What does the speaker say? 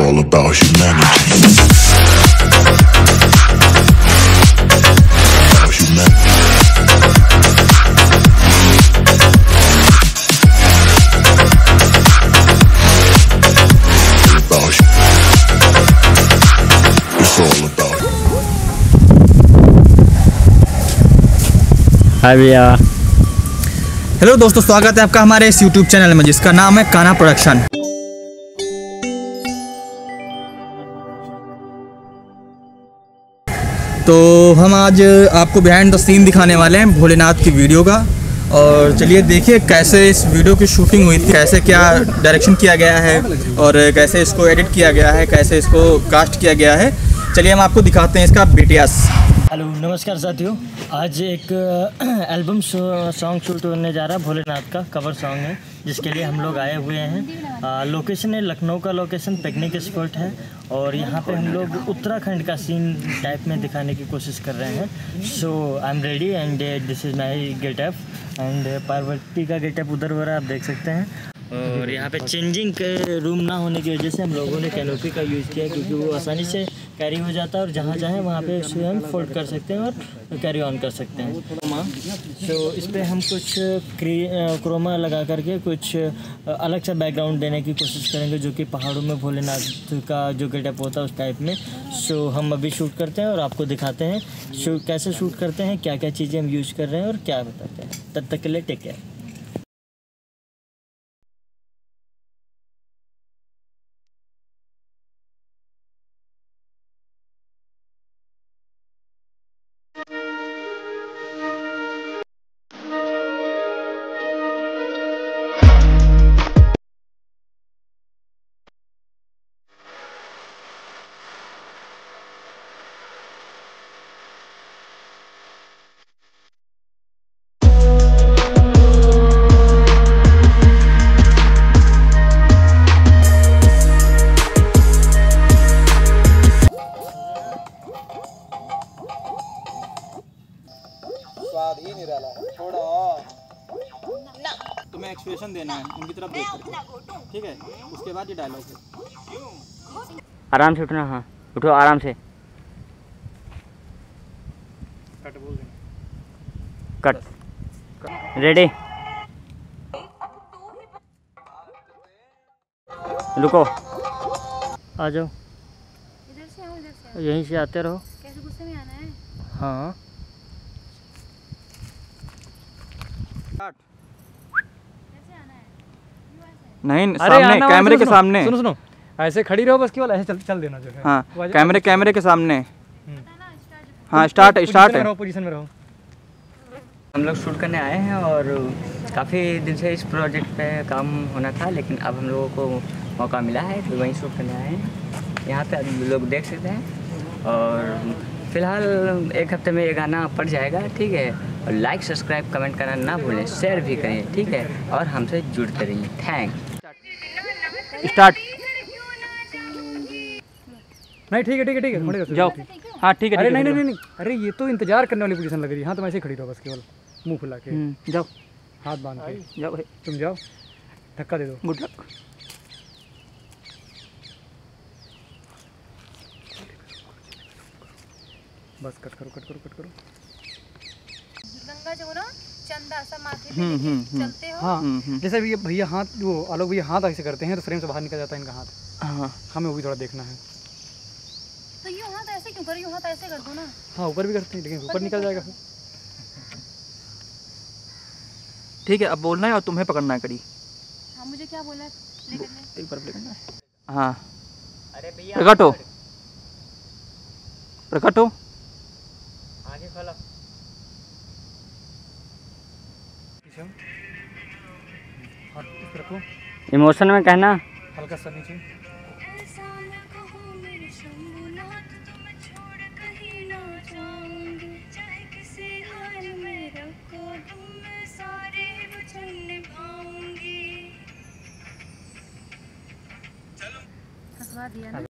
all about humanity. भैया hello दोस्तों स्वागत है आपका हमारे इस यूट्यूब चैनल में जिसका नाम है काना प्रोडक्शन तो हम आज आपको बिहाइंड द सीन दिखाने वाले हैं भोलेनाथ की वीडियो का। और चलिए देखिए कैसे इस वीडियो की शूटिंग हुई थी, कैसे क्या डायरेक्शन किया गया है और कैसे इसको एडिट किया गया है, कैसे इसको कास्ट किया गया है। चलिए हम आपको दिखाते हैं इसका बीटीएस हेलो, नमस्कार साथियों। आज एक एल्बम सॉन्ग शूट होने जा रहा है भोलेनाथ का कवर सॉन्ग है। जिसके लिए हम लोग आए हुए हैं। लोकेशन है, लखनऊ का लोकेशन पिकनिक स्पॉट है। और यहाँ पे हम लोग उत्तराखंड का सीन टाइप में दिखाने की कोशिश कर रहे हैं। So I am ready and this is my getup and Parvati का गेटअप उधर हो आप देख सकते हैं। और यहाँ पे चेंजिंग रूम ना होने की वजह से हम लोगों ने कैनोपी का यूज़ किया क्योंकि वो आसानी से कैरी हो जाता है और जहाँ चाहें वहाँ पे हम फोल्ड कर सकते हैं और कैरी ऑन कर सकते हैं। तो इस पर हम कुछ क्री क्रोमा लगा करके कुछ अलग सा बैकग्राउंड देने की कोशिश करेंगे, जो कि पहाड़ों में भोलेनाथ का जो गेटअप होता है उस टाइप में। सो हम अभी शूट करते हैं और आपको दिखाते हैं। शूट कैसे शूट करते हैं क्या क्या चीज़ें हम यूज़ कर रहे हैं और क्या बताते हैं। तब तक के लिए टेक केयर स्वाद ही निराला है छोड़ो। तुम्हें एक्सप्रेशन देना है उनकी तरफ़ देख करके। ठीक है? उसके बाद ये डायलॉग है। आराम से उठना हाँ। उठो आराम से। कट बोल देना। कट रेडी रुको। आ जाओ। इधर से आओ इधर से यहीं से आते रहो। कैसे गुस्से में आना है? हाँ कैसे आना है क्यों ऐसे नहीं अरे सामने कैमरे के सामने। सुनो सुनो। ऐसे खड़ी रहो बस केवल ऐसे चल चल देना जो है। हाँ कैमरे कैमरे के सामने। हाँ स्टार्ट स्टार्ट है। पोजीशन में रहो। हम लोग शूट करने आए हैं और काफ़ी दिन से इस प्रोजेक्ट पे काम होना था लेकिन अब हम लोगों को मौका मिला है तो वहीं शूट करने आए हैं। यहाँ पे आप लोग देख सकते हैं। और फ़िलहाल एक हफ़्ते में ये गाना पड़ जाएगा ठीक है। और लाइक सब्सक्राइब कमेंट करना ना भूलें। शेयर भी करें ठीक है? और हमसे जुड़ते रहिए। थैंक स्टार्ट नहीं ठीक है ठीक है ठीक है। जाओ। हाँ। ठीक है अरे नहीं नहीं नहीं अरे ये तो इंतज़ार करने वाली पोजीशन लग रही है। हाँ तुम ऐसे खड़ी रहो बस केवल। मुँह खुला के। हम्म, जाओ। हाथ बाँध के। जाओ भाई। तुम जाओ। धक्का दे दो। गुड लक बस कट करो कट करो कट करो। गंगा जो ना चंदा सा माथे पे हम्म, हम्म, हम्म। चलते हो। हाँ जैसे भैया भैया हाथ वो आलोक भैया हाथ ऐसे करते हैं तो फ्रेम से बाहर निकल जाता है इनका हाथ। हाँ। हमें वो भी थोड़ा देखना है। तो यूँ हाथ ऐसे क्यों करो? यूँ हाथ ऐसे कर दो ना। हाँ ऊपर भी करते हैं लेकिन ऊपर निकल जाएगा। ठीक है अब बोलना है और तुम्हें पकड़ना है कड़ी। हाँ मुझे क्या बोला है? ले एक बार प्ले करना है। हाँ। अरे भैया प्रकट। हो प्रकट। हो आगे खोलो हाथ इस पर रखो इमोशन में कहना। हल्का सा नीचे। ऐसा न कहो मेरे शंभुनाथ तुम छोड़ कहीं ना जाऊँगी। चाहे किसी हाल में रखो तुम मैं सारे वचन निभाऊँगी। हंसवा दिया